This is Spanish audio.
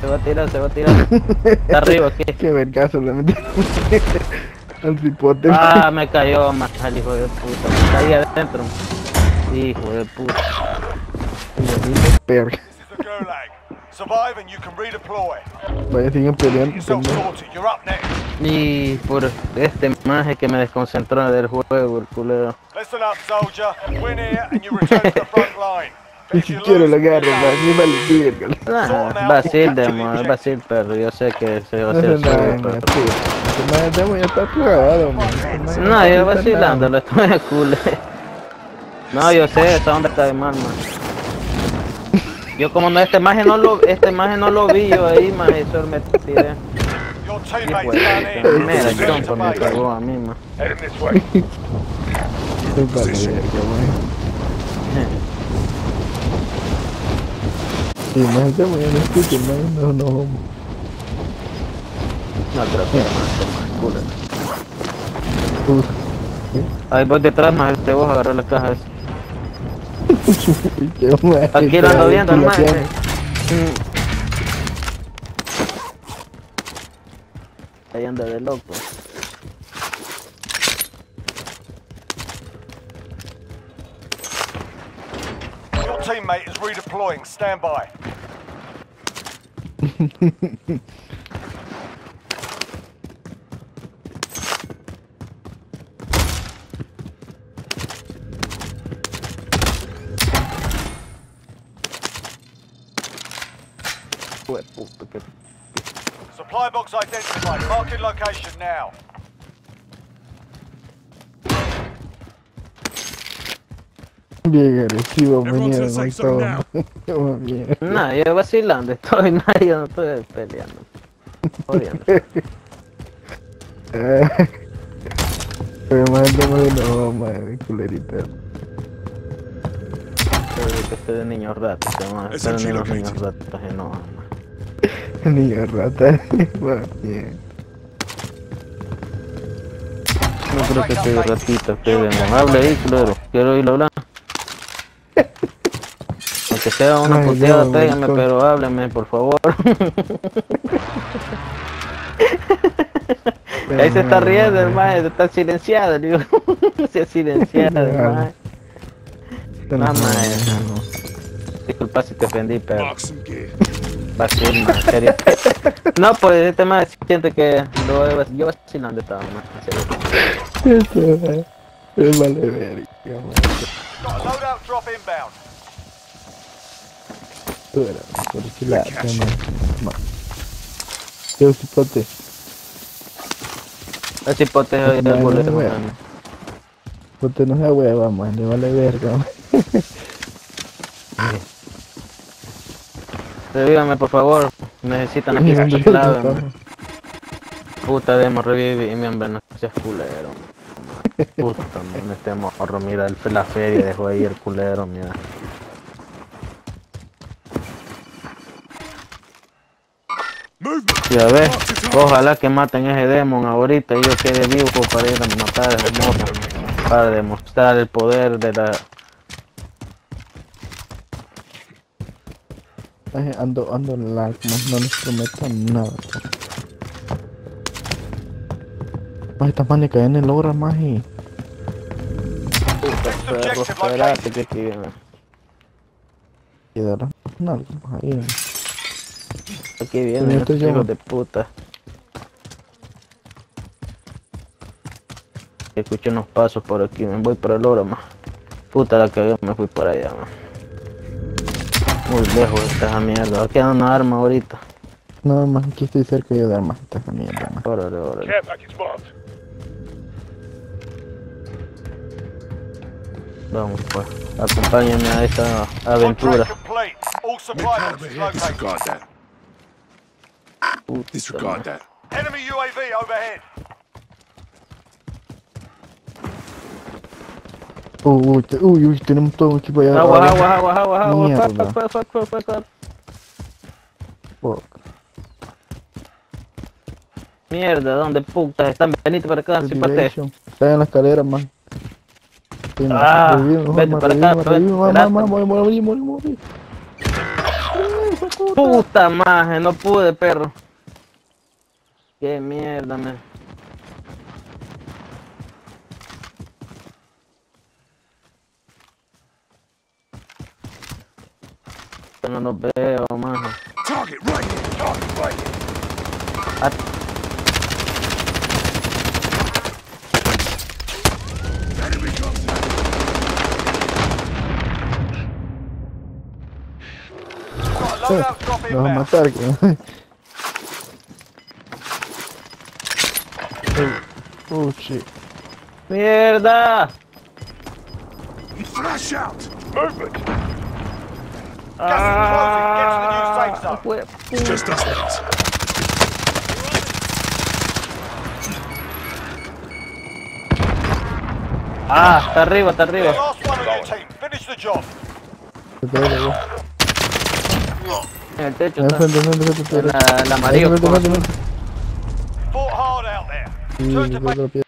Se va a tirar, se va a tirar. Está arriba, ¿qué? Qué vergazo le metí. Al cipote. Ah, me cayó más al hijo de puta. Me caí adentro. Hijo de puta. Survive and you can redeploy. Vaya, siguen peleando. Y por este maje que me desconcentró del juego, el culero. Listen up, soldier. Win here and you return to the front line. Ni siquiera lo agarro, man. Ni vale verga. Ah, Basil, demo, es Basil, pero yo sé que se va a No hacer nada, solo, man, ya está jugado, man. No, yo vacilando, lo estoy de culo. No, yo sé, esa onda está de mal, man. Yo como no, este maje no lo, este maje no lo vi yo ahí, man, eso me tiré. To chompa me cagó a mí, man. Heading this way. Se vale verga, man. Sí, ese man ya no escucha, man. No, no. No que man, culo. Uf. Ahí voy detrás, man, te voy a agarrar la caja esa. Aquí lo ando viendo, hermano. pilateando. Ahí anda de loco. Your teammate is redeploying. Stand by. Supply box identified. Marking location now. Bien agresivo, mañana. No, yo vacilando estoy, no, yo no estoy peleando. Más de no, madre, culerita. Pero que estoy de niños ratos, que vamos a Es hacer un ni los chilo, niños ratos que no. man. Niño rata. Va bien. No creo que estoy de ratito, que de hable ahí, claro. Quiero oírlo hablar. Aunque sea una puteada, pégame, pero hábleme, por favor. Ahí se está riendo, hermano, está silenciado, digo. Se ha silenciado, hermano. No, Mamá, no, no. Disculpa si te ofendí, pero vacil, man, serio. No, pues este más siente que lo he vacilando estaba más, en serio. Es vale verga, man. Got a loadout drop inbound. Tú eras, por chilate, man. Ma. Yo cipote. Poteo y No, el no, boleto, no, man. Cipote no se hueva, man. Le vale verga. Revívame, por favor. Necesitan aquí man. Puta demo, revive y mi hombre, no seas culero. Puta, man, este morro, mira, la feria dejó ahí el culero, mira. Ya ves, ojalá que maten ese demon ahorita y yo quede vivo para ir a matar a ese morro. Para demostrar el poder de la... Ando, ando lag, man. No les prometo nada. Más estas manes caen en más y. Puta, perro, espérate que aquí ahí. Aquí viene, estos hijos de puta. Escucho unos pasos por aquí, me voy por el oro, más. Puta la que me fui para allá, man. Muy lejos está esa mierda. Va a quedar una arma ahorita. No, más aquí estoy cerca yo de armas esta mierda. Órale, órale. Vamos pues. Acompáñenme a esta aventura. Disregard that. Enemy UAV overhead. Uy, uy, uy, tenemos todo un equipo allá. Agua, agua, agua, agua, agua. Mierda. Fuck, fuck, fuck, fuck, fuck, fuck. Mierda, ¿dónde putas están? Venite para acá, simpate. Activation. Está en la escalera, man. Ah, vete para acá. Puta maje, no pude, perro. Qué mierda, me. No los veo, maje. Target right here. Target right here. Ah, Enemy contact. Got a loadout drop Nos va a matar, que. Oh shit. ¡Mierda! Flash out. Movement. Gas is closing. Get to the new safe zone. Fue- It's just us mates. Ah, está arriba, está arriba. Last one on your team. Finish the job. En el techo está. frente, frente, frente, En frente. la, amarillo. Frente. Fought hard out there. Turn to